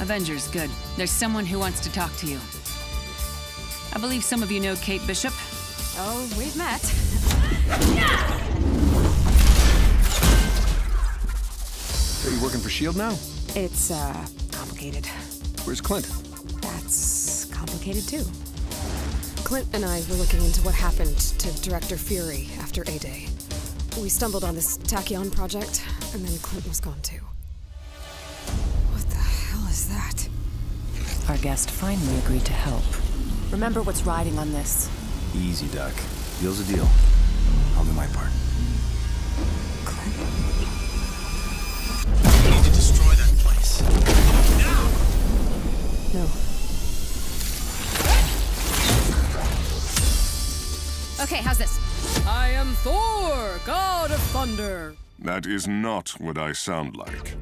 Avengers, good. There's someone who wants to talk to you. I believe some of you know Kate Bishop. Oh, we've met. Are you working for S.H.I.E.L.D. now? It's, uh, complicated. Where's Clint? That's complicated too. Clint and I were looking into what happened to Director Fury after A-Day. We stumbled on this Tachyon project, and then Clint was gone too. That? Our guest finally agreed to help. Remember what's riding on this. Easy, Doc. Deal's a deal. I'll do my part. Clint? We need to destroy that place. Now! No. Okay, how's this? I am Thor, god of thunder. That is not what I sound like.